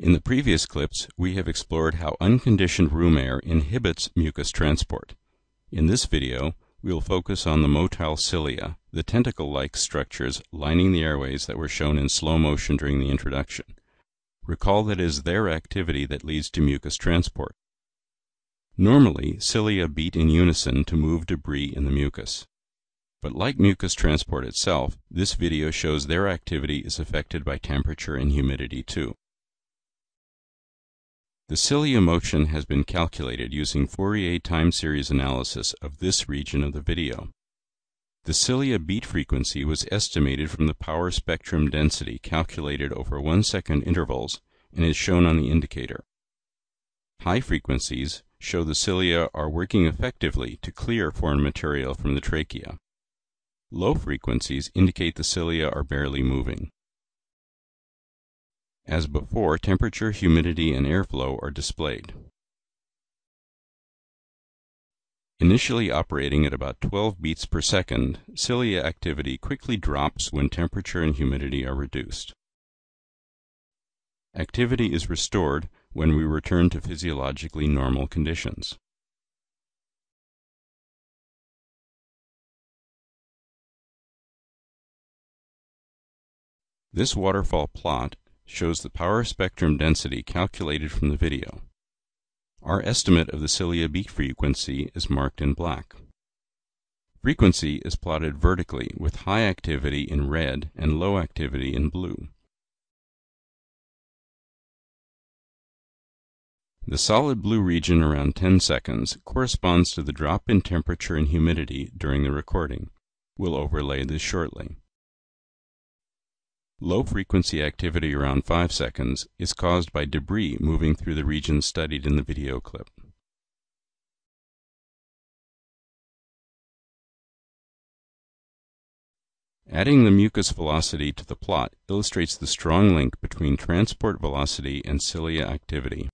In the previous clips, we have explored how unconditioned room air inhibits mucus transport. In this video, we will focus on the motile cilia, the tentacle-like structures lining the airways that were shown in slow motion during the introduction. Recall that it is their activity that leads to mucus transport. Normally, cilia beat in unison to move debris in the mucus. But like mucus transport itself, this video shows their activity is affected by temperature and humidity too. The cilia motion has been calculated using Fourier time series analysis of this region of the video. The cilia beat frequency was estimated from the power spectrum density calculated over 1 second intervals and is shown on the indicator. High frequencies show the cilia are working effectively to clear foreign material from the trachea. Low frequencies indicate the cilia are barely moving. As before, temperature, humidity, and airflow are displayed. Initially operating at about 12 beats per second, cilia activity quickly drops when temperature and humidity are reduced. Activity is restored when we return to physiologically normal conditions. This waterfall plot shows the power spectrum density calculated from the video. Our estimate of the cilia beat frequency is marked in black. Frequency is plotted vertically with high activity in red and low activity in blue. The solid blue region around 10 seconds corresponds to the drop in temperature and humidity during the recording. We'll overlay this shortly. Low frequency activity around 5 seconds is caused by debris moving through the region studied in the video clip. Adding the mucus velocity to the plot illustrates the strong link between transport velocity and cilia activity.